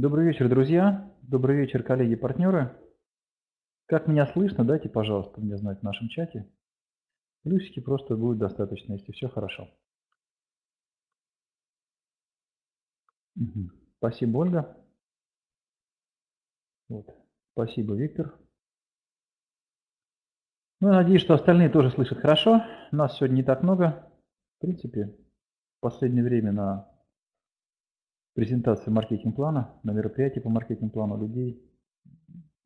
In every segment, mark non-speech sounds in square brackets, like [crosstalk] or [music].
Добрый вечер, друзья. Добрый вечер, коллеги-партнеры. Как меня слышно, дайте, пожалуйста, мне знать в нашем чате. Плюсики просто будет достаточно, если все хорошо. Спасибо, Ольга. Вот. Спасибо, Виктор. Ну, надеюсь, что остальные тоже слышат хорошо. Нас сегодня не так много. В принципе, в последнее время на презентации маркетинг-плана, на мероприятии по маркетинг-плану людей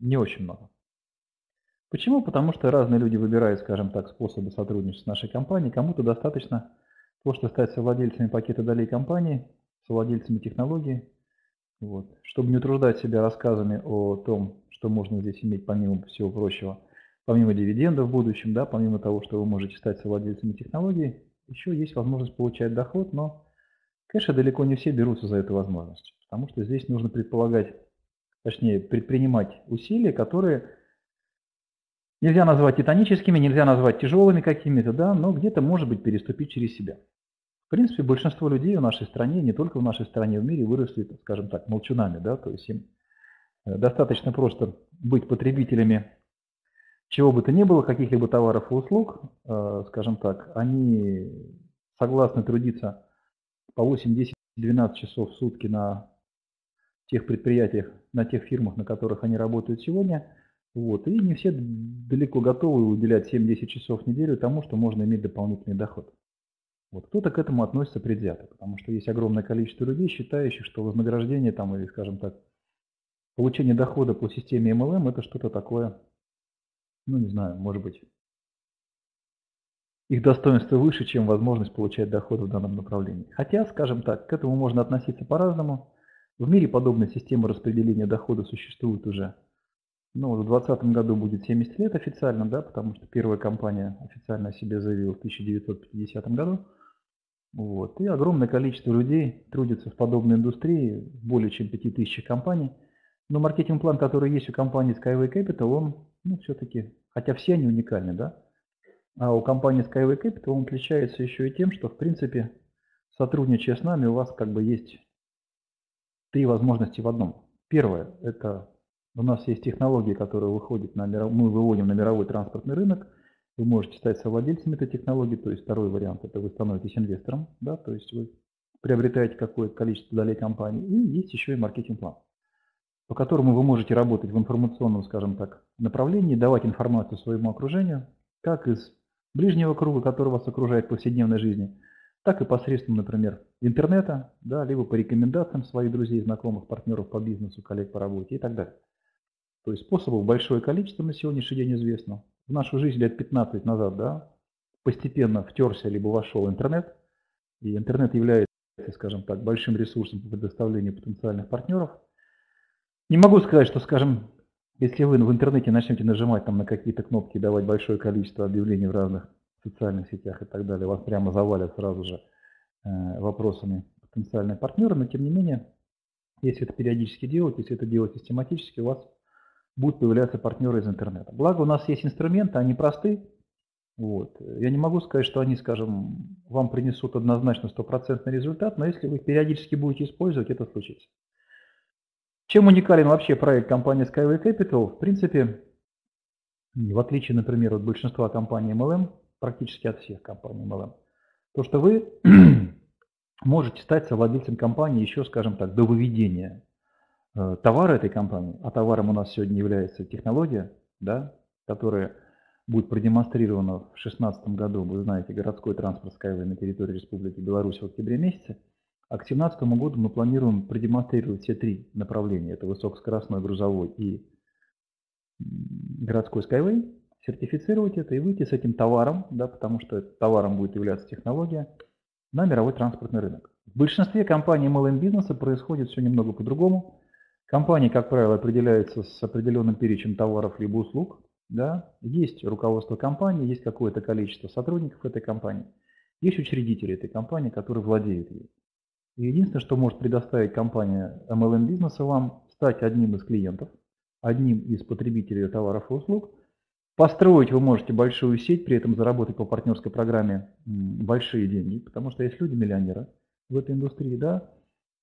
не очень много. Почему? Потому что разные люди выбирают, скажем так, способы сотрудничества с нашей компанией. Кому-то достаточно просто стать совладельцами пакета долей компании, совладельцами технологии, вот, чтобы не утруждать себя рассказами о том, что можно здесь иметь помимо всего прочего, помимо дивидендов в будущем, да, помимо того, что вы можете стать совладельцами технологий, еще есть возможность получать доход, но Конечно, далеко не все берутся за эту возможность, потому что здесь нужно предполагать, точнее, предпринимать усилия, которые нельзя назвать титаническими, нельзя назвать тяжелыми какими-то, да, но где-то, может быть, переступить через себя. В принципе, большинство людей в нашей стране, не только в нашей стране, в мире выросли, скажем так, молчунами, да, то есть им э, достаточно просто быть потребителями чего бы то ни было, каких-либо товаров и услуг, э, скажем так, они согласны трудиться по 8, 10, 12 часов в сутки на тех предприятиях, на тех фирмах, на которых они работают сегодня. Вот. И не все далеко готовы уделять 7-10 часов в неделю тому, что можно иметь дополнительный доход. Вот. Кто-то к этому относится предвзято, потому что есть огромное количество людей, считающих, что вознаграждение там, или, скажем так, получение дохода по системе MLM это что-то такое, ну не знаю, может быть, их достоинство выше, чем возможность получать доход в данном направлении. Хотя, скажем так, к этому можно относиться по-разному. В мире подобная система распределения дохода существует уже. Ну, в 2020 году будет 70 лет официально, да, потому что первая компания официально о себе заявила в 1950 году. Вот. И огромное количество людей трудится в подобной индустрии, более чем 5000 компаний. Но маркетинг-план, который есть у компании Skyway Capital, он, ну, все-таки, хотя все они уникальны, да, а у компании Skyway Capital он отличается еще и тем, что в принципе, сотрудничая с нами, у вас как бы есть три возможности в одном. Первое – это у нас есть технологии, которые выходят на миров... мы выводим на мировой транспортный рынок. Вы можете стать совладельцем этой технологии, то есть второй вариант – это вы становитесь инвестором, да, то есть вы приобретаете какое-то количество долей компании. И есть еще и маркетинг-план, по которому вы можете работать в информационном, скажем так, направлении, давать информацию своему окружению, как из ближнего круга, который вас окружает в повседневной жизни, так и посредством, например, интернета, да, либо по рекомендациям своих друзей, знакомых, партнеров по бизнесу, коллег по работе и так далее. То есть способов большое количество на сегодняшний день известно. В нашу жизнь лет 15 назад да, постепенно втерся либо вошел интернет, и интернет является, скажем так, большим ресурсом по предоставлению потенциальных партнеров. Не могу сказать, что, скажем, если вы в интернете начнете нажимать там на какие-то кнопки, давать большое количество объявлений в разных социальных сетях и так далее, вас прямо завалят сразу же э, вопросами потенциальные партнеры, но тем не менее, если это периодически делать, если это делать систематически, у вас будут появляться партнеры из интернета. Благо у нас есть инструменты, они просты. Вот. Я не могу сказать, что они, скажем, вам принесут однозначно стопроцентный результат, но если вы периодически будете использовать, это случится. Чем уникален вообще проект компании Skyway Capital? В принципе, в отличие, например, от большинства компаний MLM, практически от всех компаний MLM, то, что вы [clears throat] можете стать совладельцем компании еще, скажем так, до выведения э, товара этой компании, а товаром у нас сегодня является технология, да, которая будет продемонстрирована в 2016 году, вы знаете, городской транспорт Skyway на территории Республики Беларусь в октябре месяце – а к 2017 году мы планируем продемонстрировать все три направления. Это высокоскоростной грузовой и городской Skyway, сертифицировать это и выйти с этим товаром, да, потому что товаром будет являться технология, на мировой транспортный рынок. В большинстве компаний MLM бизнеса происходит все немного по-другому. Компании, как правило, определяются с определенным перечнем товаров либо услуг. Да? Есть руководство компании, есть какое-то количество сотрудников этой компании, есть учредители этой компании, которые владеют ей. Единственное, что может предоставить компания MLM бизнеса вам, стать одним из клиентов, одним из потребителей товаров и услуг. Построить вы можете большую сеть, при этом заработать по партнерской программе большие деньги, потому что есть люди-миллионеры в этой индустрии, да,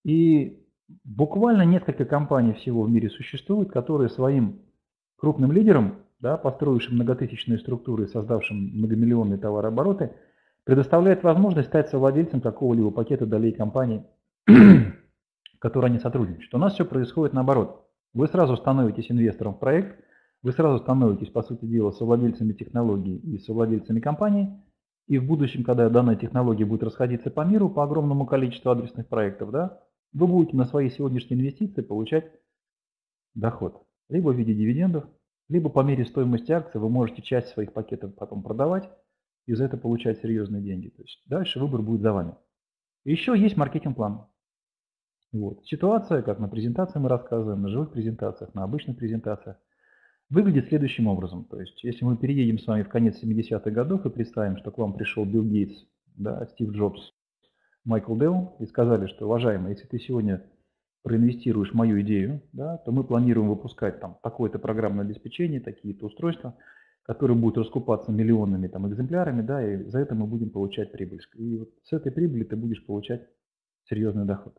и буквально несколько компаний всего в мире существует, которые своим крупным лидерам, да, построившим многотысячные структуры создавшим многомиллионные товарообороты, предоставляют возможность стать совладельцем какого-либо пакета долей компаний, [clears throat] которые они сотрудничают. У нас все происходит наоборот. Вы сразу становитесь инвестором в проект, вы сразу становитесь, по сути дела, совладельцами технологий и совладельцами компании, и в будущем, когда данная технология будет расходиться по миру по огромному количеству адресных проектов, да, вы будете на свои сегодняшние инвестиции получать доход. Либо в виде дивидендов, либо по мере стоимости акций вы можете часть своих пакетов потом продавать и за это получать серьезные деньги. То есть дальше выбор будет за вами. Еще есть маркетинг-план. Вот. Ситуация, как на презентации мы рассказываем, на живых презентациях, на обычных презентациях, выглядит следующим образом. То есть, если мы переедем с вами в конец 70-х годов и представим, что к вам пришел Билл Гейтс, да, Стив Джобс, Майкл Делл и сказали, что, уважаемый, если ты сегодня проинвестируешь мою идею, да, то мы планируем выпускать там такое-то программное обеспечение, такие-то устройства, которые будут раскупаться миллионными там, экземплярами, да, и за это мы будем получать прибыль. И вот с этой прибыли ты будешь получать серьезный доход.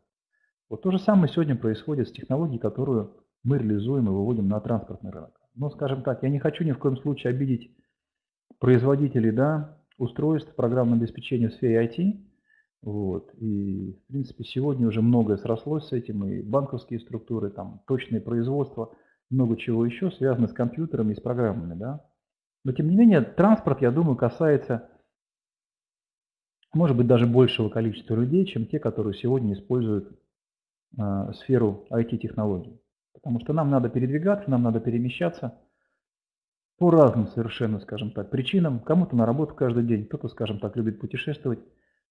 Вот то же самое сегодня происходит с технологией, которую мы реализуем и выводим на транспортный рынок. Но, скажем так, я не хочу ни в коем случае обидеть производителей да, устройств программного обеспечения в сфере IT, вот. И, в принципе, сегодня уже многое срослось с этим, и банковские структуры, там, точное производство, много чего еще связано с компьютерами и с программами. Да? Но, тем не менее, транспорт, я думаю, касается, может быть, даже большего количества людей, чем те, которые сегодня используют э, сферу IT-технологий. Потому что нам надо передвигаться, нам надо перемещаться по разным совершенно, скажем так, причинам. Кому-то на работу каждый день, кто-то, скажем так, любит путешествовать.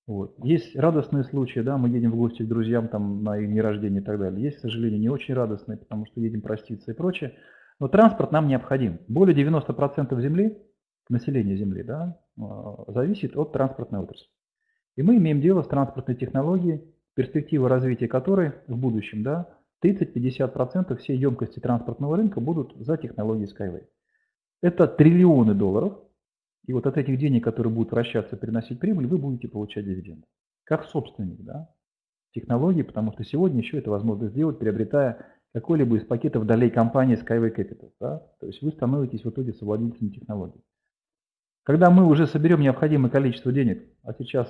Вот. Есть радостные случаи, да, мы едем в гости к друзьям там, на их день рождения и так далее. Есть, к сожалению, не очень радостные, потому что едем проститься и прочее. Но транспорт нам необходим. Более 90% земли, населения земли, да, а, зависит от транспортной отрасли. И мы имеем дело с транспортной технологией, перспектива развития которой в будущем, да, 30-50% всей емкости транспортного рынка будут за технологией Skyway. Это триллионы долларов, и вот от этих денег, которые будут вращаться, приносить прибыль, вы будете получать дивиденды. Как собственник да, технологии, потому что сегодня еще это возможно сделать, приобретая какой-либо из пакетов долей компании Skyway Capital. Да? То есть вы становитесь в итоге совладельцем технологии. Когда мы уже соберем необходимое количество денег, а сейчас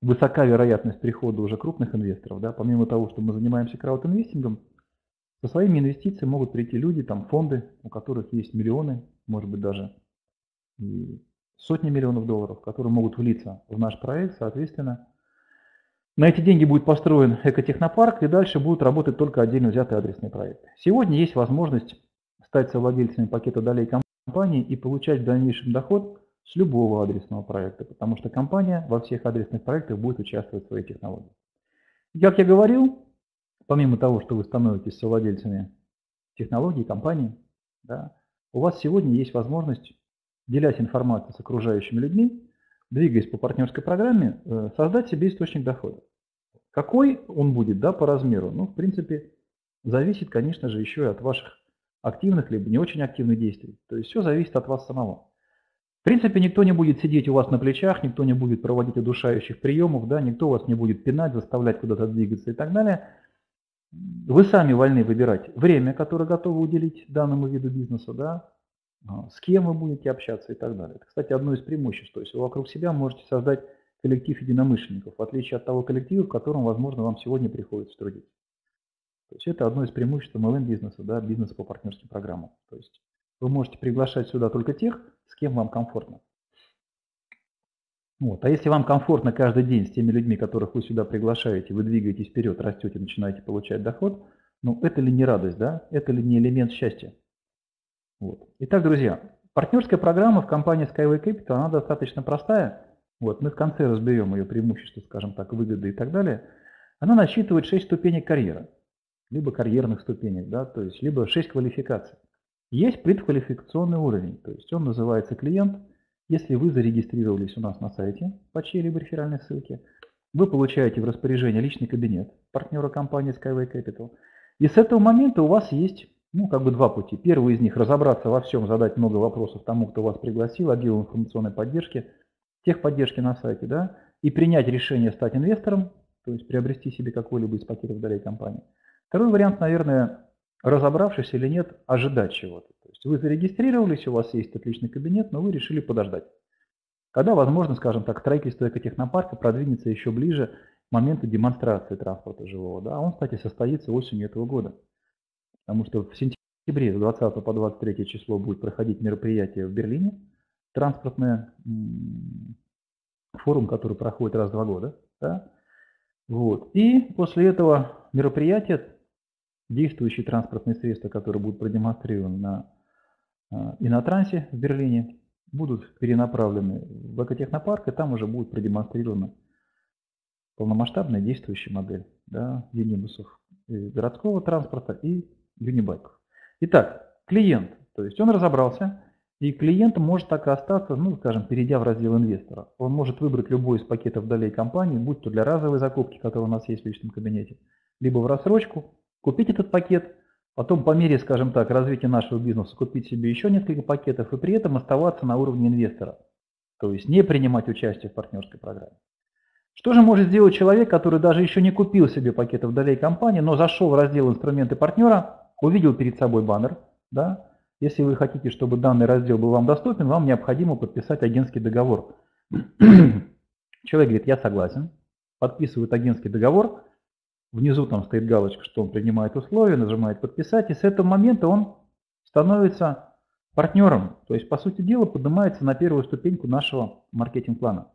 высока вероятность прихода уже крупных инвесторов, да, помимо того, что мы занимаемся краудинвестингом, со своими инвестициями могут прийти люди, там фонды, у которых есть миллионы, может быть даже сотни миллионов долларов, которые могут влиться в наш проект, соответственно. На эти деньги будет построен экотехнопарк, и дальше будут работать только отдельно взятые адресные проекты. Сегодня есть возможность стать совладельцами пакета долей компании и получать в дальнейшем доход с любого адресного проекта, потому что компания во всех адресных проектах будет участвовать в своей технологии. Как я говорил, помимо того, что вы становитесь совладельцами технологий, компании, да, у вас сегодня есть возможность делясь информацией с окружающими людьми, двигаясь по партнерской программе, э, создать себе источник дохода. Какой он будет да, по размеру? Ну, в принципе, зависит, конечно же, еще и от ваших активных либо не очень активных действий. То есть все зависит от вас самого. В принципе, никто не будет сидеть у вас на плечах, никто не будет проводить удушающих приемов, да, никто вас не будет пинать, заставлять куда-то двигаться и так далее. Вы сами вольны выбирать время, которое готовы уделить данному виду бизнеса, да, с кем вы будете общаться и так далее. Это, кстати, одно из преимуществ. То есть вы вокруг себя можете создать коллектив единомышленников, в отличие от того коллектива, в котором, возможно, вам сегодня приходится трудиться. То есть это одно из преимуществ MLM-бизнеса, да, бизнеса по партнерским программам. То есть вы можете приглашать сюда только тех, с кем вам комфортно. Вот. А если вам комфортно каждый день с теми людьми, которых вы сюда приглашаете, вы двигаетесь вперед, растете, начинаете получать доход, ну это ли не радость, да? Это ли не элемент счастья? Вот. Итак, друзья, партнерская программа в компании Skyway Capital, она достаточно простая. Вот, мы в конце разберем ее преимущества, скажем так, выгоды и так далее. Она насчитывает 6 ступенек карьеры, либо карьерных ступенек, да, то есть либо 6 квалификаций. Есть предквалификационный уровень, то есть он называется клиент. Если вы зарегистрировались у нас на сайте по чьей-либо реферальной ссылке, вы получаете в распоряжение личный кабинет партнера компании Skyway Capital. И с этого момента у вас есть ну, как бы два пути. Первый из них – разобраться во всем, задать много вопросов тому, кто вас пригласил, отделу информационной поддержки, техподдержки на сайте, да, и принять решение стать инвестором то есть приобрести себе какой-либо из пакетов долей компании. Второй вариант, наверное, разобравшись или нет, ожидать чего-то. То есть вы зарегистрировались, у вас есть отличный кабинет, но вы решили подождать. Когда, возможно, скажем так, строительство экотехнопарка продвинется еще ближе к моменту демонстрации транспорта живого. Да? Он, кстати, состоится осенью этого года. Потому что в сентябре с 20 по 23 число будет проходить мероприятие в Берлине, транспортное форум, который проходит раз в два года. Да? Вот. И после этого мероприятия действующие транспортные средства, которые будут продемонстрированы на а, и на трансе в Берлине, будут перенаправлены в экотехнопарк, и там уже будет продемонстрирована полномасштабная действующая модель да, юнибусов городского транспорта и юнибайков. Итак, клиент, то есть он разобрался, и клиент может так и остаться, ну, скажем, перейдя в раздел инвестора. Он может выбрать любой из пакетов долей компании, будь то для разовой закупки, которая у нас есть в личном кабинете, либо в рассрочку, купить этот пакет, потом по мере, скажем так, развития нашего бизнеса купить себе еще несколько пакетов и при этом оставаться на уровне инвестора, то есть не принимать участие в партнерской программе. Что же может сделать человек, который даже еще не купил себе пакетов долей компании, но зашел в раздел инструменты партнера, увидел перед собой баннер, да, если вы хотите, чтобы данный раздел был вам доступен, вам необходимо подписать агентский договор. [clears throat] Человек говорит, я согласен, подписывает агентский договор, Внизу там стоит галочка, что он принимает условия, нажимает подписать, и с этого момента он становится партнером. То есть, по сути дела, поднимается на первую ступеньку нашего маркетинг-плана.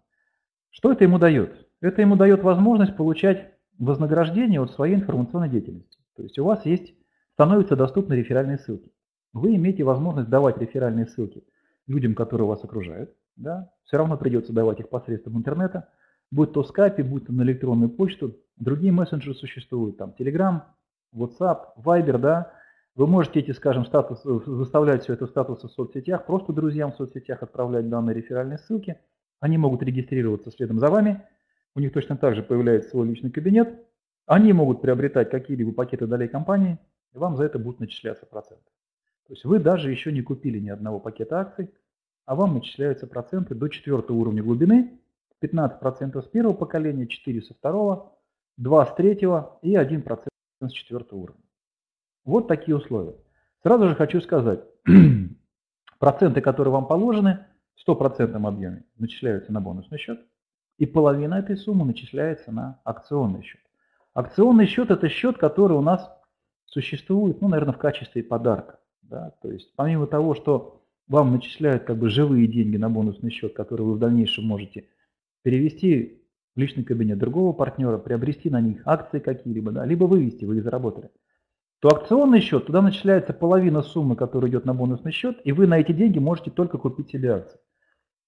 Что это ему дает? Это ему дает возможность получать вознаграждение от своей информационной деятельности. То есть у вас есть, становятся доступны реферальные ссылки. Вы имеете возможность давать реферальные ссылки людям, которые вас окружают. Да? Все равно придется давать их посредством интернета будь то скайпе, будь то на электронную почту. Другие мессенджеры существуют, там Telegram, WhatsApp, Viber, да. Вы можете эти, скажем, статус, выставлять все это статусы в соцсетях, просто друзьям в соцсетях отправлять данные реферальные ссылки. Они могут регистрироваться следом за вами. У них точно так же появляется свой личный кабинет. Они могут приобретать какие-либо пакеты долей компании, и вам за это будут начисляться проценты. То есть вы даже еще не купили ни одного пакета акций, а вам начисляются проценты до четвертого уровня глубины, 15% с первого поколения, 4 со второго, 2 с третьего и 1% с четвертого уровня. Вот такие условия. Сразу же хочу сказать, [clears throat] проценты, которые вам положены, в 100% объеме начисляются на бонусный счет, и половина этой суммы начисляется на акционный счет. Акционный счет – это счет, который у нас существует, ну, наверное, в качестве подарка. Да? То есть помимо того, что вам начисляют как бы живые деньги на бонусный счет, который вы в дальнейшем можете перевести в личный кабинет другого партнера, приобрести на них акции какие-либо, да, либо вывести, вы их заработали, то акционный счет, туда начисляется половина суммы, которая идет на бонусный счет, и вы на эти деньги можете только купить себе акции.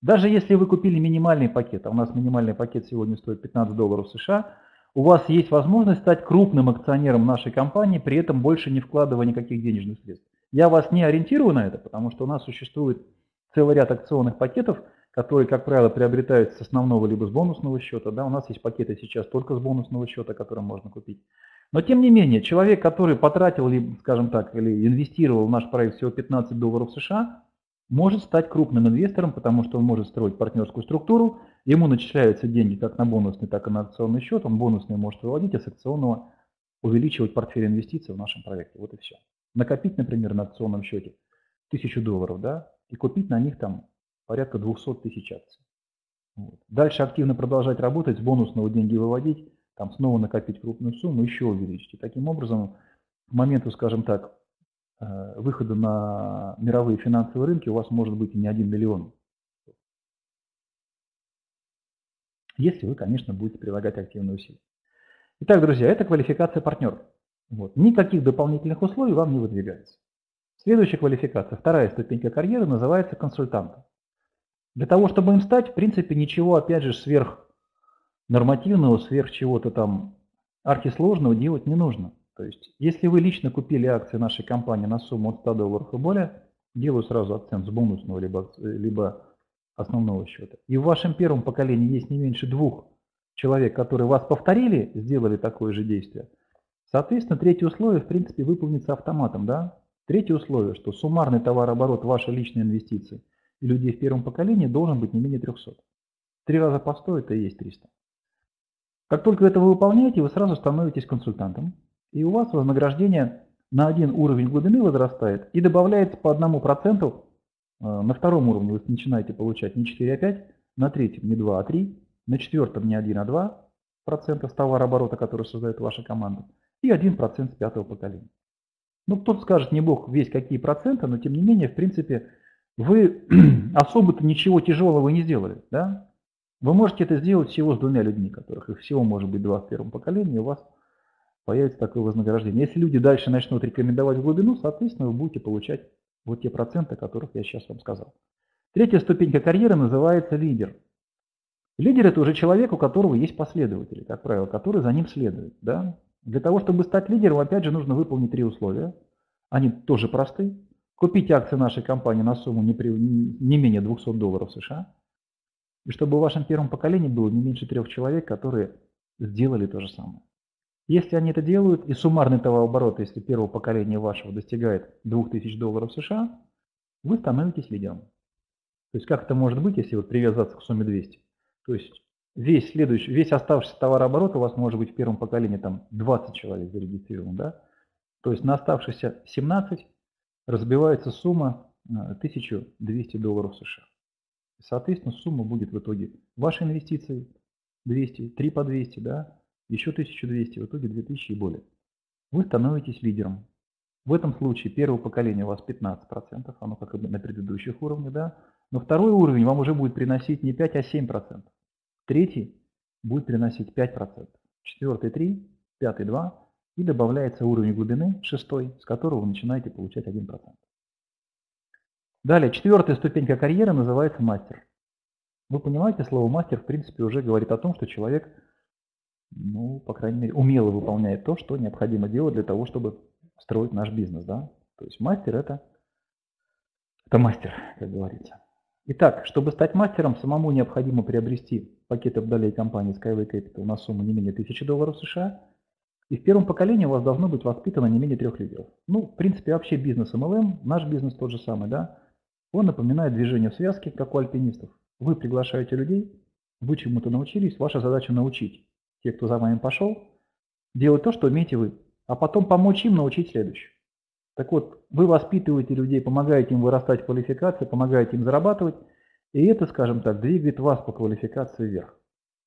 Даже если вы купили минимальный пакет, а у нас минимальный пакет сегодня стоит 15 долларов США, у вас есть возможность стать крупным акционером нашей компании, при этом больше не вкладывая никаких денежных средств. Я вас не ориентирую на это, потому что у нас существует целый ряд акционных пакетов, которые, как правило, приобретаются с основного либо с бонусного счета. Да, у нас есть пакеты сейчас только с бонусного счета, которые можно купить. Но тем не менее, человек, который потратил, скажем так, или инвестировал в наш проект всего 15 долларов США, может стать крупным инвестором, потому что он может строить партнерскую структуру, ему начисляются деньги как на бонусный, так и на акционный счет, он бонусный может выводить, а с акционного увеличивать портфель инвестиций в нашем проекте. Вот и все. Накопить, например, на акционном счете тысячу долларов, да, и купить на них там порядка 200 тысяч акций. Вот. Дальше активно продолжать работать, с бонусного деньги выводить, там снова накопить крупную сумму, еще увеличить. И таким образом, к моменту, скажем так, выхода на мировые финансовые рынки у вас может быть и не один миллион. Если вы, конечно, будете прилагать активные усилия. Итак, друзья, это квалификация партнера. Вот. Никаких дополнительных условий вам не выдвигается. Следующая квалификация, вторая ступенька карьеры, называется консультантом. Для того, чтобы им стать, в принципе, ничего, опять же, сверх нормативного, сверх чего-то там архисложного делать не нужно. То есть, если вы лично купили акции нашей компании на сумму от 100 долларов и более, делаю сразу акцент с бонусного либо, либо основного счета. И в вашем первом поколении есть не меньше двух человек, которые вас повторили, сделали такое же действие. Соответственно, третье условие, в принципе, выполнится автоматом. Да? Третье условие, что суммарный товарооборот вашей личной инвестиции – и людей в первом поколении должен быть не менее 300. Три раза по 100 это и есть 300. Как только это вы выполняете, вы сразу становитесь консультантом, и у вас вознаграждение на один уровень глубины возрастает и добавляется по одному проценту. Э, на втором уровне вы начинаете получать не 4, а 5, на третьем не 2, а 3, на четвертом не 1, а 2 процента с товарооборота, который создает ваша команда, и 1 процент с пятого поколения. Ну, кто-то скажет, не бог весь какие проценты, но тем не менее, в принципе, вы [clears throat] особо-то ничего тяжелого не сделали. Да? Вы можете это сделать всего с двумя людьми, которых их всего может быть два в первом поколении, у вас появится такое вознаграждение. Если люди дальше начнут рекомендовать в глубину, соответственно, вы будете получать вот те проценты, о которых я сейчас вам сказал. Третья ступенька карьеры называется лидер. Лидер – это уже человек, у которого есть последователи, как правило, который за ним следует. Да? Для того, чтобы стать лидером, опять же, нужно выполнить три условия. Они тоже просты. Купить акции нашей компании на сумму не, при, не менее 200 долларов США – и чтобы в вашем первом поколении было не меньше трех человек, которые сделали то же самое. Если они это делают, и суммарный товарооборот, если первого поколения вашего достигает 2000 долларов США, вы становитесь лидером. То есть как это может быть, если вот привязаться к сумме 200? То есть весь следующий, весь оставшийся товарооборот у вас может быть в первом поколении там 20 человек зарегистрирован, да? То есть на оставшиеся 17 разбивается сумма 1200 э, долларов США. Соответственно, сумма будет в итоге вашей инвестиции 200, 3 по 200, да, еще 1200, в итоге 2000 и более. Вы становитесь лидером. В этом случае первое поколение у вас 15%, оно как и на предыдущих уровнях, да, но второй уровень вам уже будет приносить не 5, а 7%. Третий будет приносить 5%. Четвертый 3, пятый 2 и добавляется уровень глубины, шестой, с которого вы начинаете получать 1%. Далее, четвертая ступенька карьеры называется мастер. Вы понимаете, слово мастер в принципе уже говорит о том, что человек, ну, по крайней мере, умело выполняет то, что необходимо делать для того, чтобы строить наш бизнес. Да? То есть мастер это, это мастер, как говорится. Итак, чтобы стать мастером, самому необходимо приобрести пакет долей компании Skyway Capital на сумму не менее 1000 долларов США. И в первом поколении у вас должно быть воспитано не менее трех лидеров. Ну, в принципе, вообще бизнес MLM, наш бизнес тот же самый, да. Он напоминает движение в связке, как у альпинистов. Вы приглашаете людей, вы чему-то научились, ваша задача научить тех, кто за вами пошел, делать то, что умеете вы, а потом помочь им научить следующих. Так вот, вы воспитываете людей, помогаете им вырастать в квалификации, помогаете им зарабатывать, и это, скажем так, двигает вас по квалификации вверх.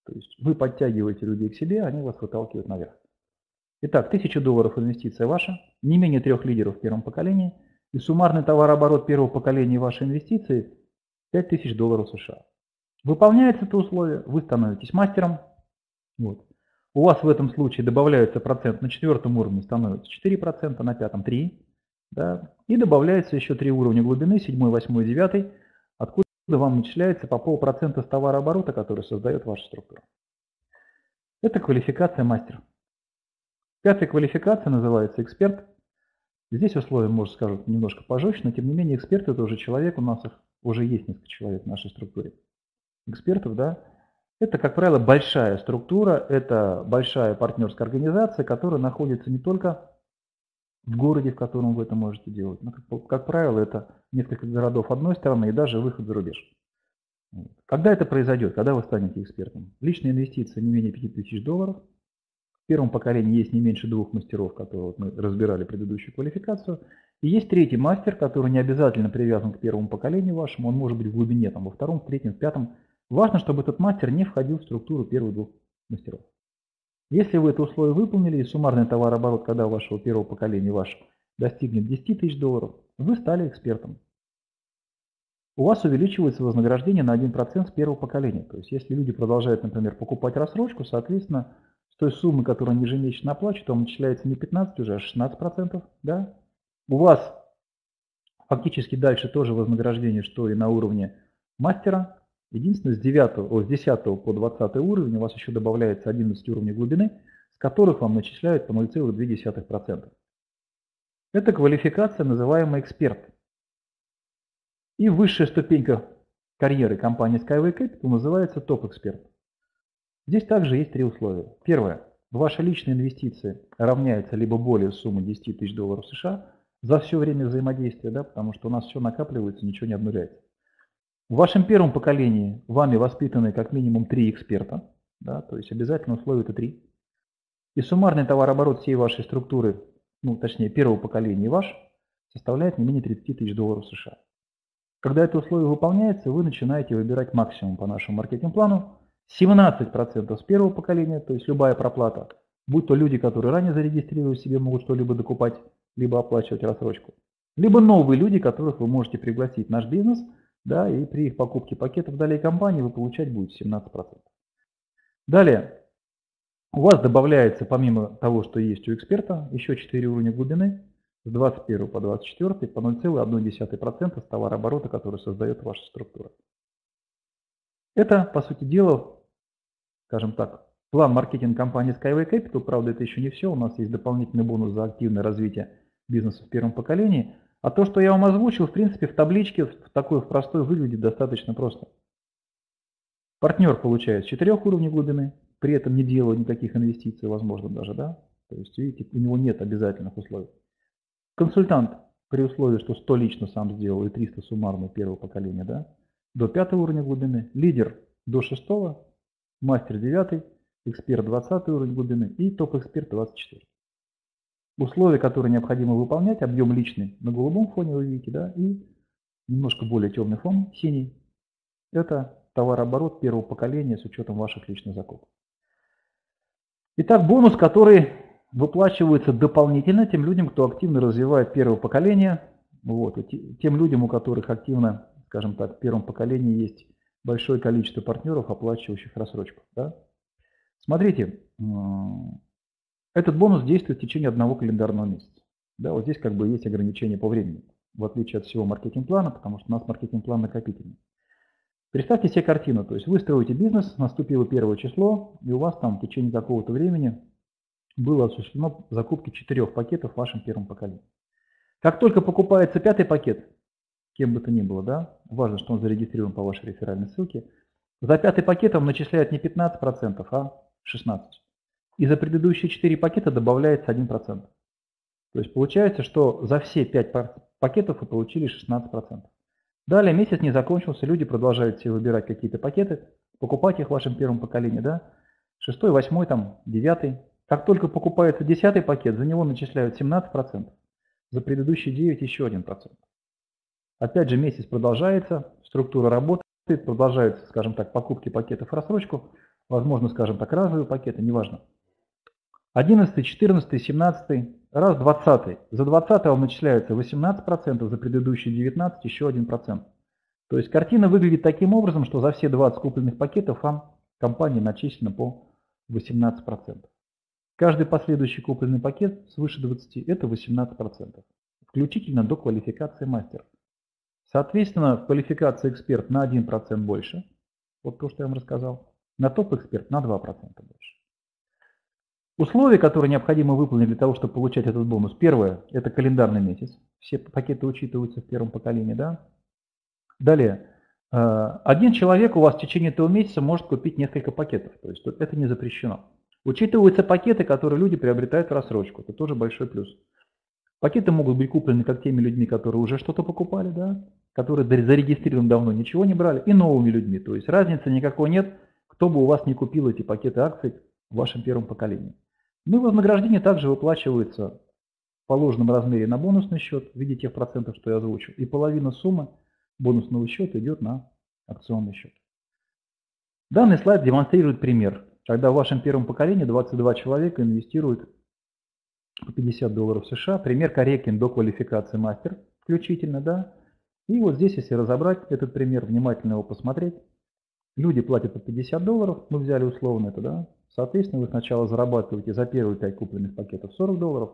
То есть вы подтягиваете людей к себе, они вас выталкивают наверх. Итак, 1000 долларов инвестиция ваша, не менее трех лидеров в первом поколении – и суммарный товарооборот первого поколения вашей инвестиции 5000 долларов США. Выполняется это условие, вы становитесь мастером. Вот. У вас в этом случае добавляется процент на четвертом уровне, становится 4%, на пятом 3%. Да, и добавляется еще три уровня глубины, 7, 8, 9, откуда вам начисляется по полпроцента с товарооборота, который создает ваша структура. Это квалификация мастер. Пятая квалификация называется эксперт. Здесь условия, может, скажут немножко пожестче, но тем не менее эксперт это уже человек, у нас их уже есть несколько человек в нашей структуре. Экспертов, да, это, как правило, большая структура, это большая партнерская организация, которая находится не только в городе, в котором вы это можете делать, но, как, как правило, это несколько городов одной стороны и даже выход за рубеж. Когда это произойдет? Когда вы станете экспертом? Личные инвестиции не менее 5000 долларов – в первом поколении есть не меньше двух мастеров, которые вот мы разбирали предыдущую квалификацию. И есть третий мастер, который не обязательно привязан к первому поколению вашему, он может быть в глубине, там, во втором, в третьем, в пятом. Важно, чтобы этот мастер не входил в структуру первых двух мастеров. Если вы это условие выполнили, и суммарный товарооборот, когда у вашего первого поколения ваш достигнет 10 тысяч долларов, вы стали экспертом. У вас увеличивается вознаграждение на 1% с первого поколения. То есть если люди продолжают, например, покупать рассрочку, соответственно, с той суммы, которую они ежемесячно оплачивают, вам начисляется не 15 уже, а 16%. Да? У вас фактически дальше тоже вознаграждение, что и на уровне мастера. Единственное, с, 9, о, с 10 по 20 уровень у вас еще добавляется 11 уровней глубины, с которых вам начисляют по 0,2%. Это квалификация, называемая эксперт. И высшая ступенька карьеры компании Skyway Capital называется топ-эксперт. Здесь также есть три условия. Первое. Ваша личная инвестиция равняется либо более суммы 10 тысяч долларов США за все время взаимодействия, да, потому что у нас все накапливается, ничего не обнуляется. В вашем первом поколении вами воспитаны как минимум три эксперта. Да, то есть обязательно условие это 3. И суммарный товарооборот всей вашей структуры, ну точнее первого поколения ваш, составляет не менее 30 тысяч долларов США. Когда это условие выполняется, вы начинаете выбирать максимум по нашему маркетинг-плану. 17% с первого поколения, то есть любая проплата, будь то люди, которые ранее зарегистрировали себе, могут что-либо докупать, либо оплачивать рассрочку. Либо новые люди, которых вы можете пригласить в наш бизнес, да, и при их покупке пакетов далее компании вы получать будете 17%. Далее, у вас добавляется, помимо того, что есть у эксперта, еще 4 уровня глубины с 21 по 24 по 0,1% с товарооборота, который создает ваша структура. Это, по сути дела, скажем так, план маркетинг компании Skyway Capital. Правда, это еще не все. У нас есть дополнительный бонус за активное развитие бизнеса в первом поколении. А то, что я вам озвучил, в принципе, в табличке в такой в простой выглядит достаточно просто. Партнер получает с 4 уровней глубины, при этом не делая никаких инвестиций, возможно, даже, да? То есть, видите, у него нет обязательных условий. Консультант при условии, что 100 лично сам сделал и 300 суммарно первого поколения, да? До 5 уровня глубины, лидер до 6, мастер 9, эксперт 20 уровень глубины и топ-эксперт 24. Условия, которые необходимо выполнять, объем личный на голубом фоне вы видите, да, и немножко более темный фон, синий. Это товарооборот первого поколения с учетом ваших личных закупок. Итак, бонус, который выплачивается дополнительно тем людям, кто активно развивает первое поколение, вот, тем людям, у которых активно, скажем так, в первом поколении есть большое количество партнеров, оплачивающих рассрочку. Да? Смотрите, этот бонус действует в течение одного календарного месяца. Да, вот здесь как бы есть ограничение по времени, в отличие от всего маркетинг-плана, потому что у нас маркетинг-план накопительный. Представьте себе картину, то есть вы строите бизнес, наступило первое число, и у вас там в течение какого-то времени было осуществлено закупки четырех пакетов в вашем первом поколении. Как только покупается пятый пакет, кем бы то ни было, да, важно, что он зарегистрирован по вашей реферальной ссылке, за пятый пакет вам начисляют не 15%, а 16%. И за предыдущие 4 пакета добавляется 1%. То есть получается, что за все 5 пакетов вы получили 16%. Далее месяц не закончился, люди продолжают себе выбирать какие-то пакеты, покупать их в вашем первом поколении, да? Шестой, восьмой, там, девятый. Как только покупается десятый пакет, за него начисляют 17%, за предыдущие 9 еще 1%. Опять же, месяц продолжается, структура работает, продолжаются, скажем так, покупки пакетов в рассрочку, возможно, скажем так, разовые пакеты, неважно. 11, 14, 17, раз 20. За 20 вам начисляется 18%, за предыдущие 19 еще 1%. То есть картина выглядит таким образом, что за все 20 купленных пакетов вам компания начислена по 18%. Каждый последующий купленный пакет свыше 20 это 18%, включительно до квалификации мастер. Соответственно, в квалификации эксперт на 1% больше, вот то, что я вам рассказал, на топ-эксперт на 2% больше. Условия, которые необходимо выполнить для того, чтобы получать этот бонус. Первое – это календарный месяц. Все пакеты учитываются в первом поколении. Да? Далее. Э, один человек у вас в течение этого месяца может купить несколько пакетов. То есть это не запрещено. Учитываются пакеты, которые люди приобретают в рассрочку. Это тоже большой плюс. Пакеты могут быть куплены как теми людьми, которые уже что-то покупали, да, которые зарегистрированы давно, ничего не брали, и новыми людьми. То есть разницы никакой нет, кто бы у вас не купил эти пакеты акций в вашем первом поколении. Ну и вознаграждение также выплачивается в положенном размере на бонусный счет в виде тех процентов, что я озвучил. И половина суммы бонусного счета идет на акционный счет. Данный слайд демонстрирует пример, когда в вашем первом поколении 22 человека инвестируют по 50 долларов США. Пример корректен до квалификации мастер включительно, да. И вот здесь, если разобрать этот пример, внимательно его посмотреть, люди платят по 50 долларов, мы взяли условно это, да, Соответственно, вы сначала зарабатываете за первые 5 купленных пакетов 40 долларов,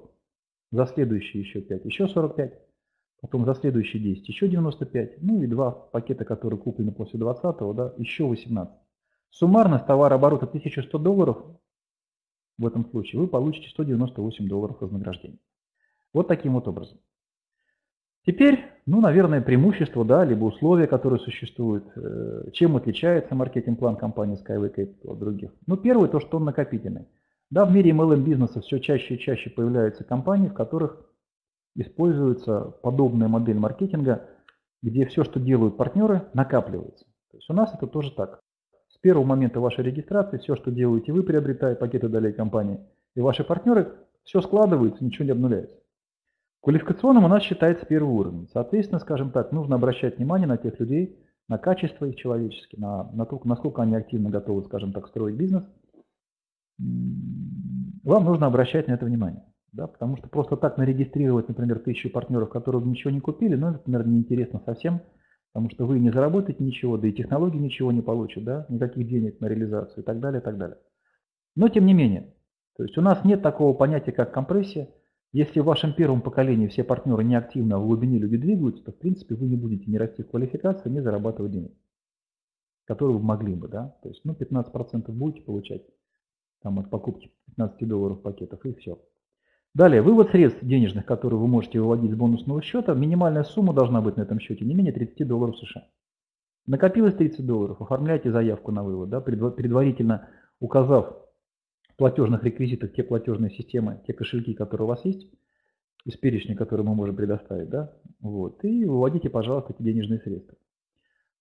за следующие еще 5 еще 45, потом за следующие 10 еще 95, ну и два пакета, которые куплены после 20 да, еще 18. Суммарно с товарооборота 1100 долларов в этом случае вы получите 198 долларов вознаграждения. Вот таким вот образом. Теперь, ну, наверное, преимущество, да, либо условия, которые существуют. Э, чем отличается маркетинг-план компании Skyway Capital от других? Ну, первое, то, что он накопительный. Да, в мире MLM бизнеса все чаще и чаще появляются компании, в которых используется подобная модель маркетинга, где все, что делают партнеры, накапливается. То есть у нас это тоже так. С первого момента вашей регистрации все, что делаете вы, приобретая пакеты долей компании, и ваши партнеры, все складывается, ничего не обнуляется. Квалификационным у нас считается первый уровень. Соответственно, скажем так, нужно обращать внимание на тех людей, на качество их человеческие, на, на то, насколько они активно готовы, скажем так, строить бизнес. Вам нужно обращать на это внимание. Да, потому что просто так нарегистрировать, например, тысячу партнеров, которые ничего не купили, ну, это, наверное, неинтересно совсем, потому что вы не заработаете ничего, да и технологии ничего не получат, да, никаких денег на реализацию и так далее, и так далее. Но тем не менее, то есть у нас нет такого понятия, как компрессия. Если в вашем первом поколении все партнеры не активно а в глубине люди двигаются, то в принципе вы не будете не расти в квалификации, не зарабатывать денег, которые вы могли бы, да, то есть ну 15% будете получать там от покупки 15 долларов пакетов и все. Далее, вывод средств денежных, которые вы можете выводить с бонусного счета, минимальная сумма должна быть на этом счете не менее 30 долларов США. Накопилось 30 долларов, оформляйте заявку на вывод, да, предварительно указав платежных реквизитах те платежные системы, те кошельки, которые у вас есть, из перечня, который мы можем предоставить, да, вот, и выводите, пожалуйста, эти денежные средства.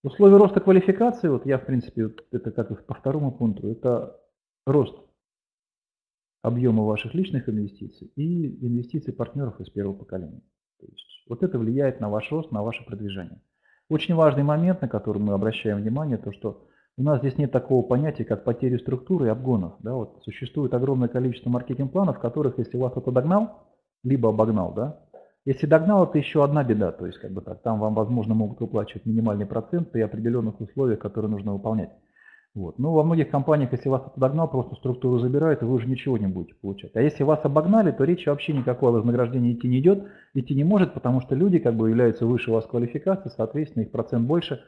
Условия роста квалификации, вот я, в принципе, это как по второму пункту, это рост объема ваших личных инвестиций и инвестиций партнеров из первого поколения. То есть вот это влияет на ваш рост, на ваше продвижение. Очень важный момент, на который мы обращаем внимание, то что у нас здесь нет такого понятия, как потери структуры и обгонов. Да, вот существует огромное количество маркетинг-планов, в которых, если вас кто-то догнал, либо обогнал, да, если догнал, это еще одна беда, то есть как бы так, там вам, возможно, могут выплачивать минимальный процент при определенных условиях, которые нужно выполнять. Вот. Но во многих компаниях, если вас догнал, просто структуру забирают, и вы уже ничего не будете получать. А если вас обогнали, то речь вообще никакой о вознаграждении идти не идет, идти не может, потому что люди как бы являются выше вас квалификации, соответственно, их процент больше,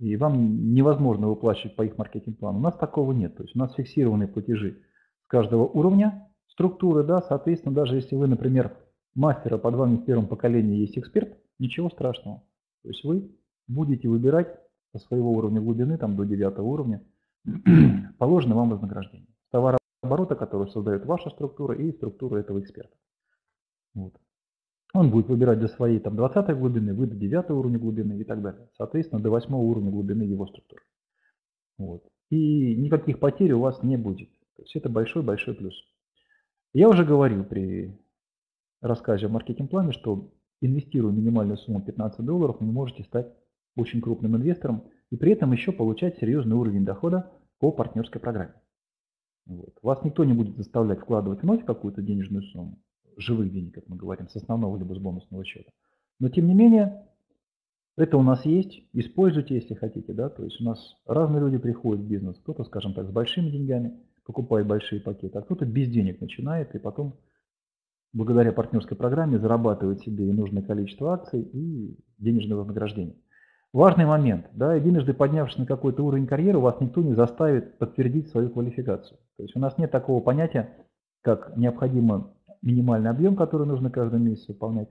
и вам невозможно выплачивать по их маркетинг-плану. У нас такого нет. То есть у нас фиксированные платежи с каждого уровня структуры, да, соответственно, даже если вы, например, мастера под вами в первом поколении есть эксперт, ничего страшного. То есть вы будете выбирать со своего уровня глубины, там до девятого уровня, [clears throat] положено вам вознаграждение. Товарооборота, который создает ваша структура и структура этого эксперта. Вот. Он будет выбирать до своей там, 20 глубины, вы до 9 уровня глубины и так далее. Соответственно, до 8 уровня глубины его структуры. Вот. И никаких потерь у вас не будет. То есть это большой-большой плюс. Я уже говорил при рассказе о маркетинг-плане, что инвестируя минимальную сумму 15 долларов, вы можете стать очень крупным инвестором и при этом еще получать серьезный уровень дохода по партнерской программе. Вот. Вас никто не будет заставлять вкладывать вновь какую-то денежную сумму, живых денег, как мы говорим, с основного либо с бонусного счета. Но тем не менее, это у нас есть, используйте, если хотите. Да? То есть у нас разные люди приходят в бизнес, кто-то, скажем так, с большими деньгами, покупает большие пакеты, а кто-то без денег начинает и потом благодаря партнерской программе зарабатывает себе и нужное количество акций и денежное вознаграждение. Важный момент. Да, единожды поднявшись на какой-то уровень карьеры, вас никто не заставит подтвердить свою квалификацию. То есть у нас нет такого понятия, как необходимо минимальный объем, который нужно каждый месяц выполнять,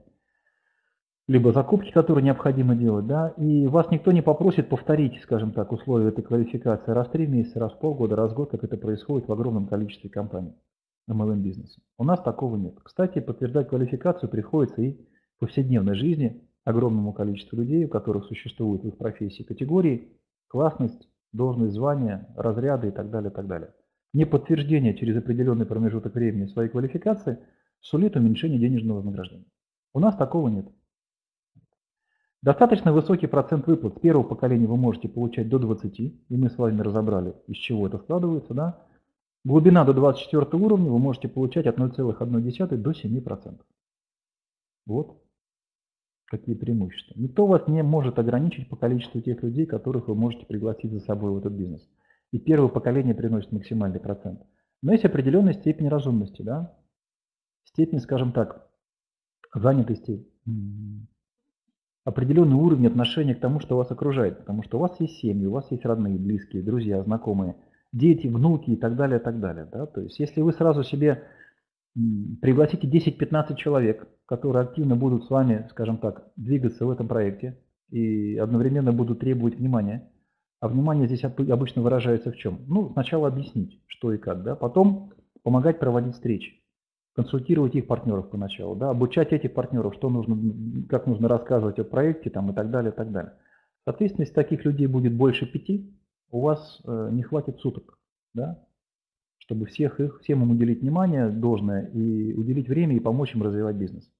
либо закупки, которые необходимо делать, да, и вас никто не попросит повторить, скажем так, условия этой квалификации раз в три месяца, раз в полгода, раз в год, как это происходит в огромном количестве компаний MLM бизнеса. У нас такого нет. Кстати, подтверждать квалификацию приходится и в повседневной жизни, огромному количеству людей, у которых существуют в их профессии категории, классность, должность, звание, разряды и так далее, и так далее. Неподтверждение через определенный промежуток времени своей квалификации сулит уменьшение денежного вознаграждения. У нас такого нет. Достаточно высокий процент выплат с первого поколения вы можете получать до 20, и мы с вами разобрали, из чего это складывается. Да? Глубина до 24 уровня вы можете получать от 0,1 до 7%. Вот какие преимущества. Никто вас не может ограничить по количеству тех людей, которых вы можете пригласить за собой в этот бизнес. И первое поколение приносит максимальный процент. Но есть определенная степень разумности, да? Степень, скажем так, занятости, определенный уровень отношения к тому, что вас окружает. Потому что у вас есть семьи, у вас есть родные, близкие, друзья, знакомые, дети, внуки и так далее, и так далее. Да? То есть если вы сразу себе пригласите 10-15 человек, которые активно будут с вами, скажем так, двигаться в этом проекте и одновременно будут требовать внимания. А внимание здесь обычно выражается в чем? Ну, сначала объяснить, что и как, да, потом помогать проводить встречи, консультировать их партнеров поначалу, да, обучать этих партнеров, что нужно, как нужно рассказывать о проекте там, и так далее, и так далее. Соответственно, если таких людей будет больше пяти, у вас э, не хватит суток, да, чтобы всех их, всем им уделить внимание должное и уделить время и помочь им развивать бизнес.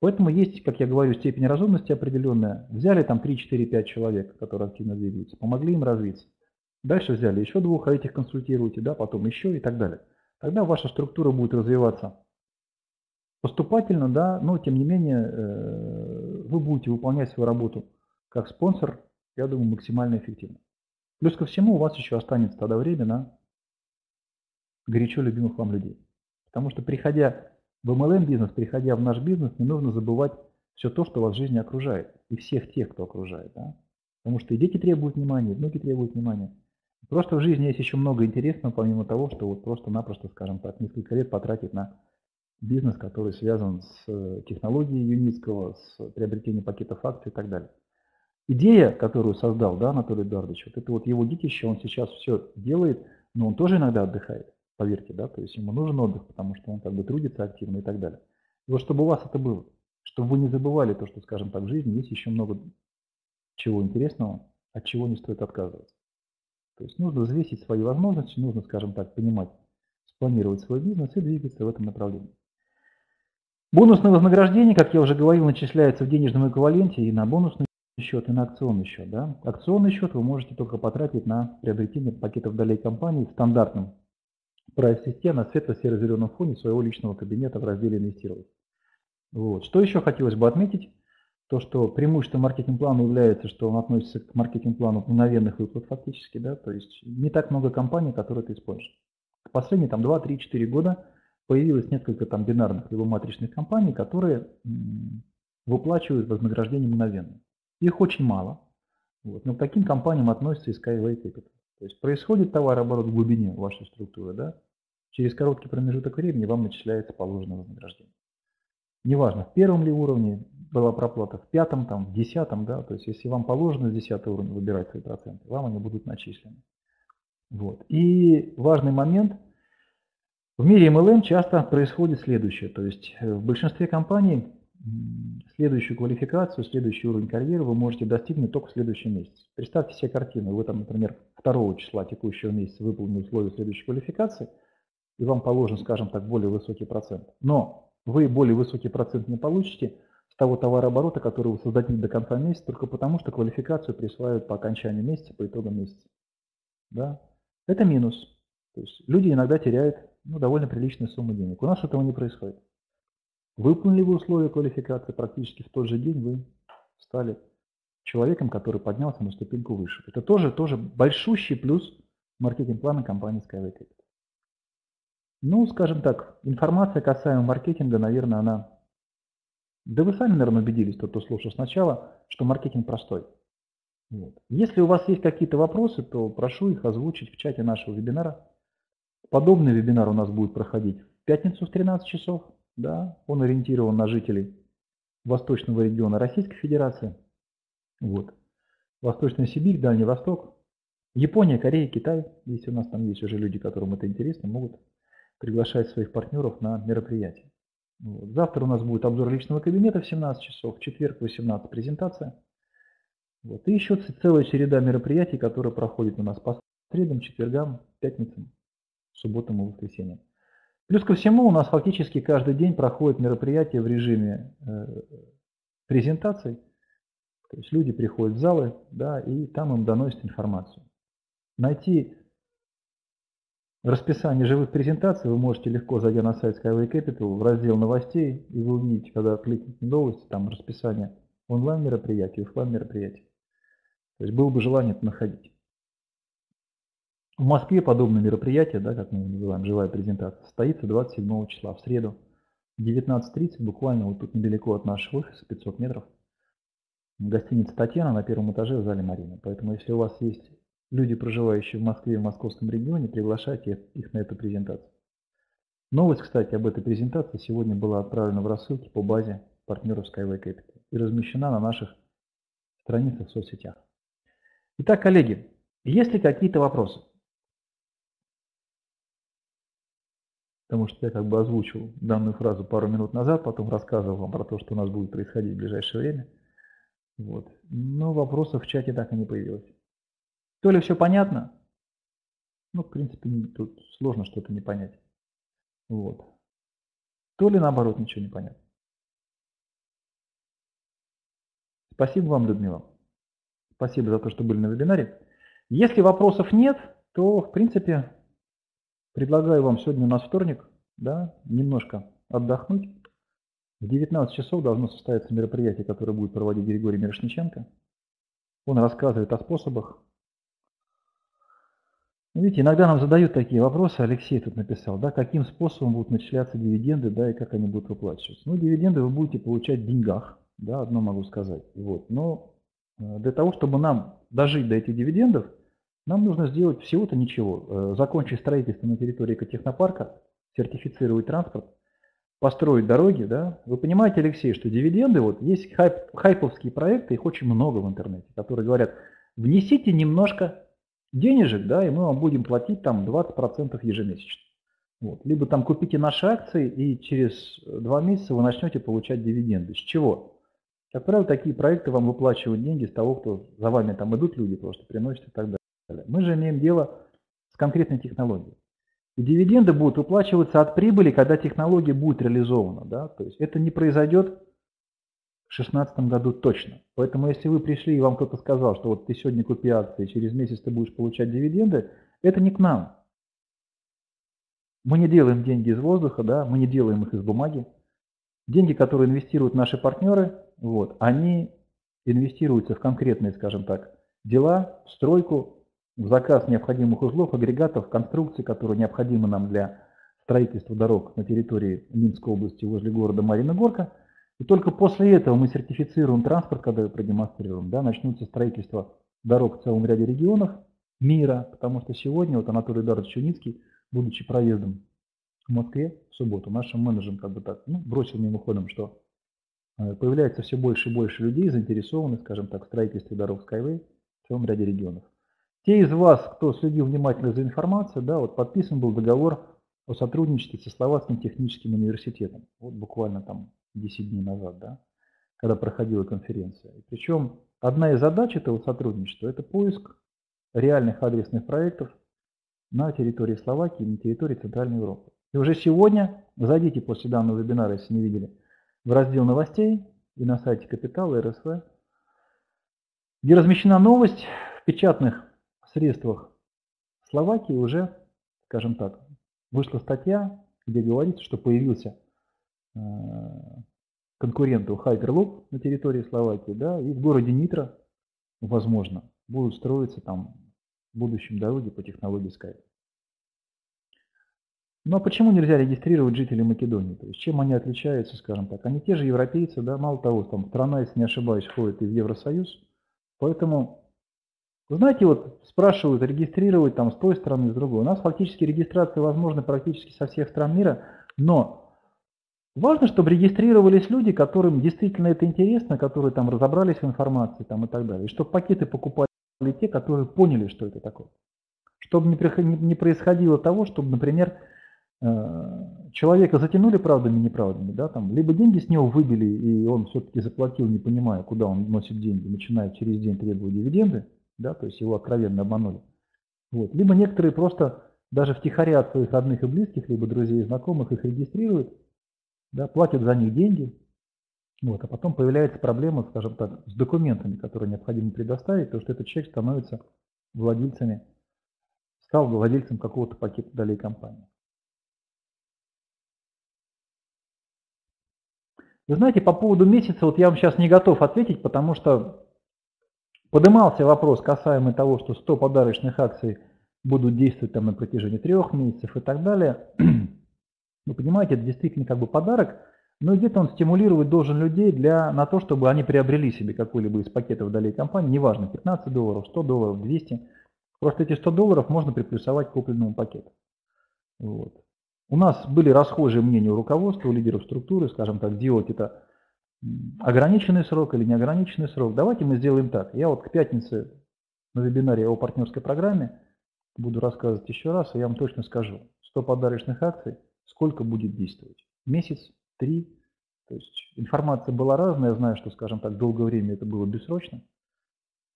Поэтому есть, как я говорю, степень разумности определенная. Взяли там 3, 4, 5 человек, которые активно двигаются, помогли им развиться. Дальше взяли еще двух, а этих консультируете, да, потом еще и так далее. Тогда ваша структура будет развиваться поступательно, да, но тем не менее э, вы будете выполнять свою работу как спонсор, я думаю, максимально эффективно. Плюс ко всему у вас еще останется тогда время на горячо любимых вам людей. Потому что приходя в MLM бизнес, приходя в наш бизнес, не нужно забывать все то, что вас в жизни окружает. И всех тех, кто окружает. Да? Потому что и дети требуют внимания, и внуки требуют внимания. Просто в жизни есть еще много интересного, помимо того, что вот просто-напросто, скажем так, несколько лет потратить на бизнес, который связан с э, технологией Юницкого, с приобретением пакетов акций и так далее. Идея, которую создал да, Анатолий Эдуардович, вот это вот его детище, он сейчас все делает, но он тоже иногда отдыхает поверьте, да, то есть ему нужен отдых, потому что он как бы трудится активно и так далее. И вот чтобы у вас это было, чтобы вы не забывали то, что, скажем так, в жизни есть еще много чего интересного, от чего не стоит отказываться. То есть нужно взвесить свои возможности, нужно, скажем так, понимать, спланировать свой бизнес и двигаться в этом направлении. Бонусное вознаграждение, как я уже говорил, начисляется в денежном эквиваленте и на бонусный счет, и на акционный счет. Да? Акционный счет вы можете только потратить на приобретение пакетов долей компании в стандартном прайс-листе на светло-серо-зеленом фоне своего личного кабинета в разделе «Инвестировать». Вот. Что еще хотелось бы отметить? То, что преимущество маркетинг-плана является, что он относится к маркетинг-плану мгновенных выплат фактически, да, то есть не так много компаний, которые ты используешь. Последние там 2, 3, 4 года появилось несколько там бинарных либо матричных компаний, которые выплачивают вознаграждение мгновенно. Их очень мало, вот, но к таким компаниям относится и Skyway Capital. То есть происходит товарооборот в глубине вашей структуры, да? через короткий промежуток времени вам начисляется положенное вознаграждение. Неважно, в первом ли уровне была проплата, в пятом, там, в десятом, да, то есть если вам положено с десятого уровня выбирать свои проценты, вам они будут начислены. Вот. И важный момент, в мире MLM часто происходит следующее, то есть э, в большинстве компаний следующую квалификацию, следующий уровень карьеры вы можете достигнуть только в следующем месяце. Представьте себе картину. Вы там, например, 2 числа текущего месяца выполнили условия следующей квалификации, и вам положен, скажем так, более высокий процент. Но вы более высокий процент не получите с того товарооборота, который вы создадите до конца месяца, только потому, что квалификацию присваивают по окончанию месяца, по итогам месяца. Да? Это минус. То есть люди иногда теряют ну, довольно приличные суммы денег. У нас этого не происходит. Выполнили вы условия квалификации, практически в тот же день вы стали человеком, который поднялся на ступеньку выше. Это тоже, тоже большущий плюс маркетинг-плана компании Skyway Capital. Ну, скажем так, информация касаемо маркетинга, наверное, она... Да вы сами, наверное, убедились, тот, кто слушал сначала, что маркетинг простой. Вот. Если у вас есть какие-то вопросы, то прошу их озвучить в чате нашего вебинара. Подобный вебинар у нас будет проходить в пятницу в 13 часов. Да, он ориентирован на жителей восточного региона Российской Федерации. Вот. Восточная Сибирь, Дальний Восток, Япония, Корея, Китай. Если у нас там есть уже люди, которым это интересно, могут приглашать своих партнеров на мероприятие. Вот. Завтра у нас будет обзор личного кабинета в 17 часов, в четверг в 18 презентация. Вот. И еще целая череда мероприятий, которые проходят у нас по средам, четвергам, пятницам, субботам и воскресеньям. Плюс ко всему у нас фактически каждый день проходит мероприятие в режиме э, презентаций. То есть люди приходят в залы, да, и там им доносят информацию. Найти расписание живых презентаций вы можете легко, зайдя на сайт Skyway Capital, в раздел новостей, и вы увидите, когда кликните новости, там расписание онлайн мероприятий, офлайн мероприятий. То есть было бы желание это находить. В Москве подобное мероприятие, да, как мы его называем, живая презентация, состоится 27 числа, в среду, в 19.30, буквально вот тут недалеко от нашего офиса, 500 метров. Гостиница «Татьяна» на первом этаже в зале «Марина». Поэтому, если у вас есть люди, проживающие в Москве и в московском регионе, приглашайте их на эту презентацию. Новость, кстати, об этой презентации сегодня была отправлена в рассылке по базе партнеров Skyway Capital и размещена на наших страницах в соцсетях. Итак, коллеги, есть ли какие-то вопросы? Потому что я как бы озвучил данную фразу пару минут назад, потом рассказывал вам про то, что у нас будет происходить в ближайшее время. Вот. Но вопросов в чате так и не появилось. То ли все понятно, ну, в принципе, тут сложно что-то не понять. Вот. То ли наоборот ничего не понятно. Спасибо вам, Людмила. Спасибо за то, что были на вебинаре. Если вопросов нет, то, в принципе, предлагаю вам сегодня у нас вторник, да, немножко отдохнуть. В 19 часов должно состояться мероприятие, которое будет проводить Григорий Мирошниченко. Он рассказывает о способах. Видите, иногда нам задают такие вопросы, Алексей тут написал, да, каким способом будут начисляться дивиденды, да, и как они будут выплачиваться. Ну, дивиденды вы будете получать в деньгах, да, одно могу сказать. Вот. Но э, для того, чтобы нам дожить до этих дивидендов, нам нужно сделать всего-то ничего. Э, закончить строительство на территории экотехнопарка, сертифицировать транспорт, построить дороги. Да? Вы понимаете, Алексей, что дивиденды, вот есть хайп, хайповские проекты, их очень много в интернете, которые говорят, внесите немножко денежек, да, и мы вам будем платить там 20% ежемесячно. Вот. Либо там купите наши акции, и через два месяца вы начнете получать дивиденды. С чего? Как правило, такие проекты вам выплачивают деньги с того, кто за вами там идут люди, просто приносят и так далее. Мы же имеем дело с конкретной технологией. И дивиденды будут выплачиваться от прибыли, когда технология будет реализована. Да? То есть это не произойдет в 2016 году точно. Поэтому если вы пришли и вам кто-то сказал, что вот ты сегодня купи акции, через месяц ты будешь получать дивиденды, это не к нам. Мы не делаем деньги из воздуха, да? мы не делаем их из бумаги. Деньги, которые инвестируют наши партнеры, вот, они инвестируются в конкретные, скажем так, дела, в стройку, заказ необходимых узлов, агрегатов, конструкций, которые необходимы нам для строительства дорог на территории Минской области возле города Марина Горка. И только после этого мы сертифицируем транспорт, когда продемонстрируем, да, начнутся строительство дорог в целом ряде регионов мира, потому что сегодня вот Анатолий Эдуардович Чуницкий, будучи проездом в Москве в субботу, нашим менеджером как бы так ну, бросил мимоходом, что Э, появляется все больше и больше людей, заинтересованных, скажем так, в строительстве дорог Skyway в целом ряде регионов. Те из вас, кто следил внимательно за информацией, да, вот подписан был договор о сотрудничестве со Словацким техническим университетом. Вот буквально там 10 дней назад, да, когда проходила конференция. И причем одна из задач этого сотрудничества – это поиск реальных адресных проектов на территории Словакии на территории Центральной Европы. И уже сегодня, зайдите после данного вебинара, если не видели, в раздел новостей и на сайте Капитала РСВ, где размещена новость в печатных средствах Словакии уже, скажем так, вышла статья, где говорится, что появился э, конкурент у Hyperloop на территории Словакии, да, и в городе Нитро, возможно, будут строиться там в будущем дороги по технологии Skype. Но почему нельзя регистрировать жителей Македонии? То есть чем они отличаются, скажем так? Они те же европейцы, да, мало того, там страна, если не ошибаюсь, входит и в Евросоюз. Поэтому, знаете, вот спрашивают, регистрировать там с той стороны, с другой. У нас фактически регистрация возможна практически со всех стран мира, но важно, чтобы регистрировались люди, которым действительно это интересно, которые там разобрались в информации там, и так далее. И чтобы пакеты покупали те, которые поняли, что это такое. Чтобы не происходило того, чтобы, например, Э, человека затянули правдами и неправдами, да, там, либо деньги с него выбили, и он все-таки заплатил, не понимая, куда он носит деньги, начинает через день требовать дивиденды, да, то есть его откровенно обманули. Вот. Либо некоторые просто даже втихаря от своих родных и близких, либо друзей и знакомых их регистрируют, да, платят за них деньги, вот, а потом появляется проблема, скажем так, с документами, которые необходимо предоставить, то что этот человек становится владельцами, стал владельцем какого-то пакета долей компании. Вы знаете, по поводу месяца, вот я вам сейчас не готов ответить, потому что поднимался вопрос касаемо того, что 100 подарочных акций будут действовать там на протяжении трех месяцев и так далее. Вы [clears throat] понимаете, это действительно как бы подарок, но где-то он стимулировать должен людей для, на то, чтобы они приобрели себе какой-либо из пакетов долей компании, неважно, 15 долларов, 100 долларов, 200. Просто эти 100 долларов можно приплюсовать к купленному пакету. Вот. У нас были расхожие мнения у руководства, у лидеров структуры, скажем так, делать это ограниченный срок или неограниченный срок. Давайте мы сделаем так. Я вот к пятнице на вебинаре о партнерской программе буду рассказывать еще раз, и я вам точно скажу. 100 подарочных акций, сколько будет действовать? Месяц, три? То есть информация была разная, я знаю, что, скажем так, долгое время это было бессрочно.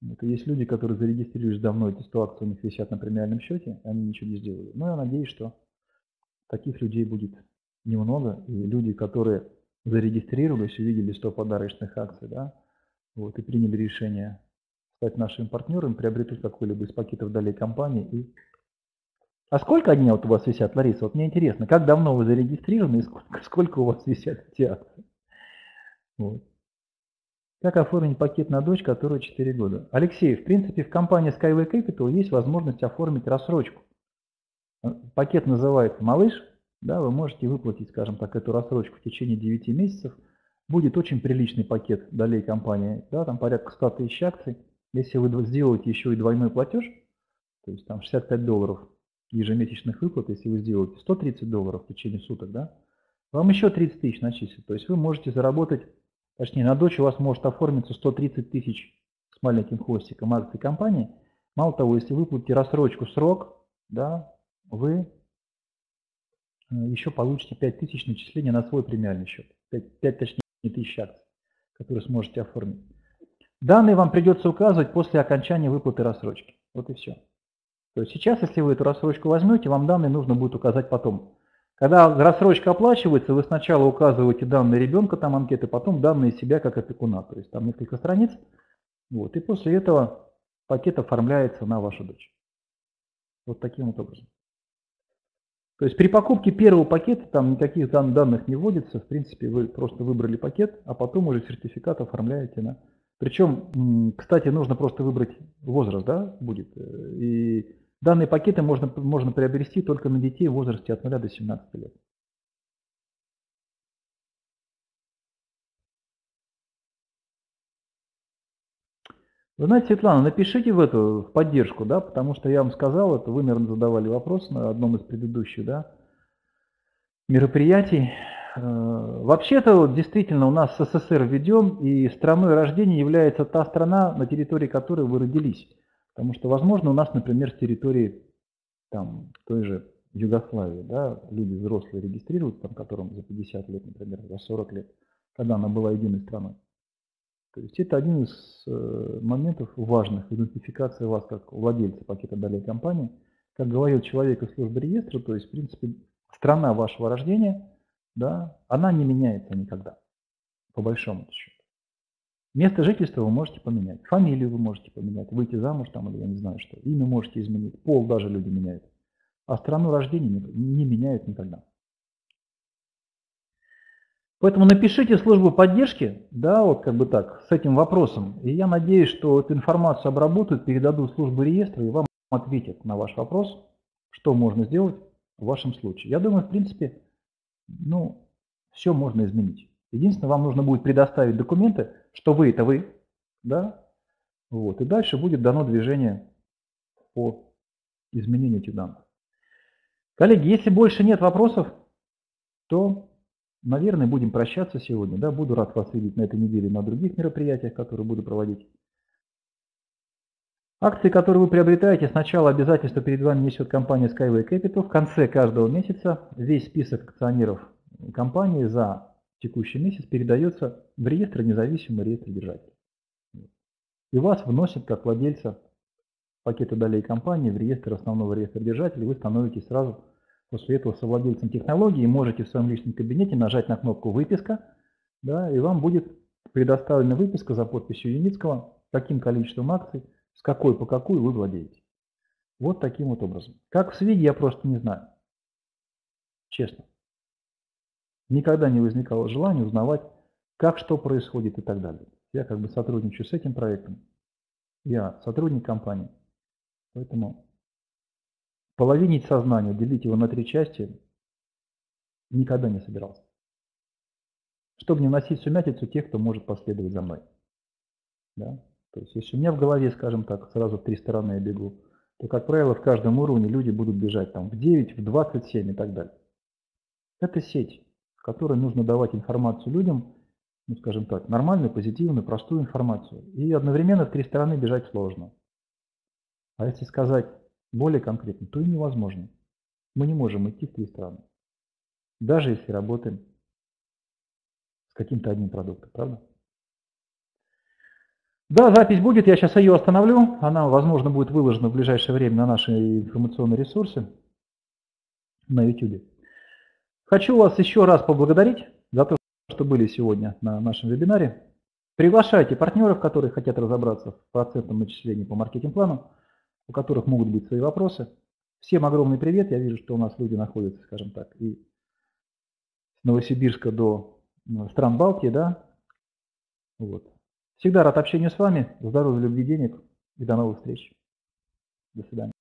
Это есть люди, которые зарегистрировались давно, эти 100 акций у них висят на премиальном счете, они ничего не сделали. Но я надеюсь, что таких людей будет немного, и люди, которые зарегистрировались, увидели 100 подарочных акций, да, вот, и приняли решение стать нашим партнером, приобретут какой-либо из пакетов далее компании. И... А сколько дней вот у вас висят, Лариса? Вот мне интересно, как давно вы зарегистрированы и сколько, сколько у вас висят эти акции? Вот. Как оформить пакет на дочь, которой 4 года? Алексей, в принципе, в компании Skyway Capital есть возможность оформить рассрочку. Пакет называется «Малыш», да, вы можете выплатить, скажем так, эту рассрочку в течение 9 месяцев. Будет очень приличный пакет долей компании, да, там порядка 100 тысяч акций. Если вы сделаете еще и двойной платеж, то есть там 65 долларов ежемесячных выплат, если вы сделаете 130 долларов в течение суток, да, вам еще 30 тысяч начислят. То есть вы можете заработать, точнее на дочь у вас может оформиться 130 тысяч с маленьким хвостиком акций компании. Мало того, если выплатите рассрочку срок, да, вы еще получите 5000 начисления на свой премиальный счет. 5, 5 точнее тысяч акций, которые сможете оформить. Данные вам придется указывать после окончания выплаты рассрочки. Вот и все. То есть сейчас, если вы эту рассрочку возьмете, вам данные нужно будет указать потом. Когда рассрочка оплачивается, вы сначала указываете данные ребенка, там анкеты, потом данные себя как опекуна. То есть там несколько страниц. Вот, и после этого пакет оформляется на вашу дочь. Вот таким вот образом. То есть при покупке первого пакета там никаких данных не вводится. В принципе, вы просто выбрали пакет, а потом уже сертификат оформляете на... Причем, кстати, нужно просто выбрать возраст, да, будет. И данные пакеты можно, можно приобрести только на детей в возрасте от 0 до 17 лет. Вы знаете, Светлана, напишите в эту в поддержку, да, потому что я вам сказал, это вы, наверное, задавали вопрос на одном из предыдущих, да, мероприятий. Э, вообще-то, действительно, у нас СССР введен, и страной рождения является та страна, на территории которой вы родились. Потому что, возможно, у нас, например, с территории там, той же Югославии, да, люди взрослые регистрируются, там, которым за 50 лет, например, за 40 лет, когда она была единой страной. То есть это один из э, моментов важных идентификации вас как владельца пакета долей компании. Как говорил человек из службы реестра, то есть, в принципе, страна вашего рождения, да, она не меняется никогда, по большому счету. Место жительства вы можете поменять, фамилию вы можете поменять, выйти замуж там или я не знаю что, имя можете изменить, пол даже люди меняют. А страну рождения не, не меняют никогда. Поэтому напишите службу поддержки, да, вот как бы так, с этим вопросом. И я надеюсь, что эту информацию обработают, передадут в службу реестра и вам ответят на ваш вопрос, что можно сделать в вашем случае. Я думаю, в принципе, ну, все можно изменить. Единственное, вам нужно будет предоставить документы, что вы это вы, да, вот, и дальше будет дано движение по изменению этих данных. Коллеги, если больше нет вопросов, то Наверное, будем прощаться сегодня. Да? Буду рад вас видеть на этой неделе на других мероприятиях, которые буду проводить. Акции, которые вы приобретаете, сначала обязательство перед вами несет компания Skyway Capital. В конце каждого месяца весь список акционеров компании за текущий месяц передается в реестр независимый реестр держателей. И вас вносят как владельца пакета долей компании в реестр основного реестра держателей. Вы становитесь сразу После этого совладельцем технологии можете в своем личном кабинете нажать на кнопку «Выписка», да, и вам будет предоставлена выписка за подписью Юницкого, каким количеством акций, с какой по какую вы владеете. Вот таким вот образом. Как в СВИГе, я просто не знаю. Честно. Никогда не возникало желания узнавать, как что происходит и так далее. Я как бы сотрудничаю с этим проектом. Я сотрудник компании. Поэтому Половинить сознание, делить его на три части никогда не собирался. Чтобы не вносить сумятицу тех, кто может последовать за мной. Да? То есть, если у меня в голове, скажем так, сразу в три стороны я бегу, то, как правило, в каждом уровне люди будут бежать там в 9, в 27 и так далее. Это сеть, в которой нужно давать информацию людям, ну, скажем так, нормальную, позитивную, простую информацию. И одновременно в три стороны бежать сложно. А если сказать более конкретно, то и невозможно. Мы не можем идти в три страны. Даже если работаем с каким-то одним продуктом, правда? Да, запись будет, я сейчас ее остановлю. Она, возможно, будет выложена в ближайшее время на наши информационные ресурсы на YouTube. Хочу вас еще раз поблагодарить за то, что были сегодня на нашем вебинаре. Приглашайте партнеров, которые хотят разобраться в процентном начислении по маркетинг-плану, у которых могут быть свои вопросы. Всем огромный привет. Я вижу, что у нас люди находятся, скажем так, и с Новосибирска до ну, стран Балтии, да. Вот. Всегда рад общению с вами. Здоровья, любви, денег и до новых встреч. До свидания.